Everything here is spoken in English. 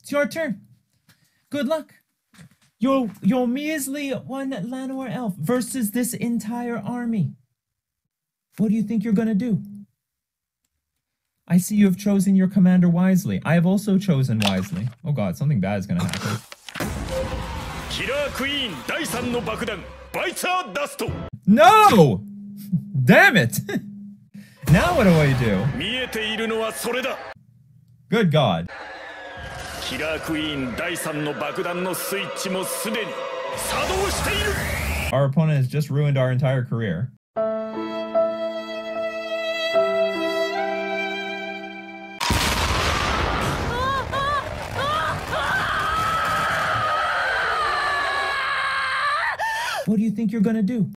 It's your turn. Good luck. Your your measly one Llanowar elf versus this entire army. What do you think you're gonna do? I see you have chosen your commander wisely. I have also chosen wisely. Oh god, something bad is gonna happen. Killer Queen 第3の爆弾バイツァーダスト No! Damn it! now what do I do? Good god. キラークイーン第3の爆弾のスイッチもすでに作動している Our opponent has just ruined our entire career. What do you think you're gonna do?